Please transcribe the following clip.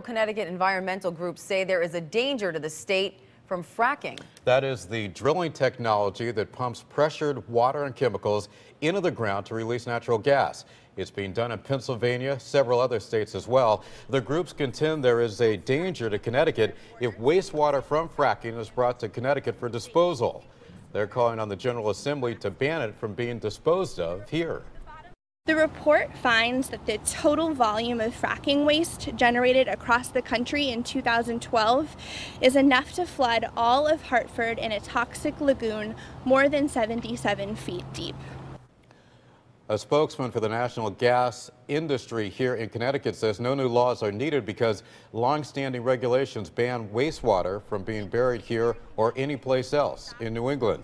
Connecticut environmental groups say there is a danger to the state from fracking. That is the drilling technology that pumps pressured water and chemicals into the ground to release natural gas. It's being done in Pennsylvania, several other states as well. The groups contend there is a danger to Connecticut if wastewater from fracking is brought to Connecticut for disposal. They're calling on the General Assembly to ban it from being disposed of here. The report finds that the total volume of fracking waste generated across the country in 2012 is enough to flood all of Hartford in a toxic lagoon more than 77 feet deep. A spokesman for the national gas industry here in Connecticut says no new laws are needed because long-standing regulations ban wastewater from being buried here or anyplace else in New England.